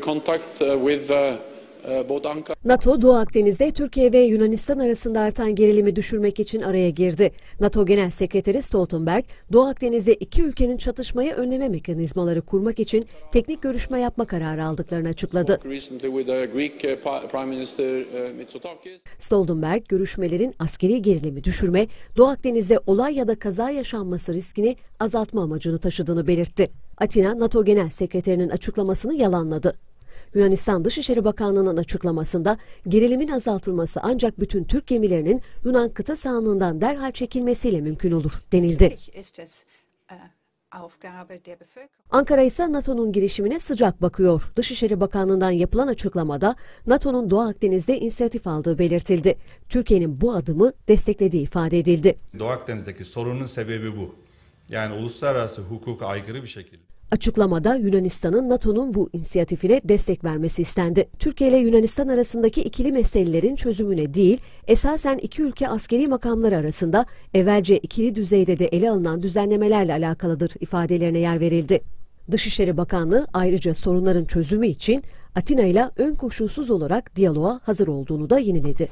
contact uh, with uh, uh, uh, Ankara NATO, Doğu Akdeniz'de Türkiye ve Yunanistan arasında artan gerilimi düşürmek için araya girdi. NATO Genel Sekreteri Stoltenberg, Doğu Akdeniz'de iki ülkenin çatışmayı önleme mekanizmaları kurmak için teknik görüşme yapma kararı aldıklarını açıkladı. uh, uh, Mitsotakis. Stoltenberg, görüşmelerin askeri gerilimi düşürme, Doğu Akdeniz'de olay ya da kaza yaşanması riskini azaltma amacını taşıdığını belirtti. Atina, NATO Genel Sekreterinin açıklamasını yalanladı. Yunanistan Dışişleri Bakanlığı'nın açıklamasında gerilimin azaltılması ancak bütün Türk gemilerinin Yunan kıta sahanlığından derhal çekilmesiyle mümkün olur denildi. Äh. Ankara ise NATO'nun girişimine sıcak bakıyor. Dışişleri Bakanlığı'ndan yapılan açıklamada NATO'nun Doğu Akdeniz'de inisiyatif aldığı belirtildi. Türkiye'nin bu adımı desteklediği ifade edildi. Doğu Akdeniz'deki sorunun sebebi bu. Yani uluslararası hukuka aykırı bir şekilde. Açıklamada Yunanistan'ın NATO'nun bu inisiyatifine destek vermesi istendi. Türkiye ile Yunanistan arasındaki ikili meselelerin çözümüne değil, esasen iki ülke askeri makamları arasında evvelce ikili düzeyde de ele alınan düzenlemelerle alakalıdır ifadelerine yer verildi. Dışişleri Bakanlığı ayrıca sorunların çözümü için Atina ile ön koşulsuz olarak diyaloğa hazır olduğunu da yineledi.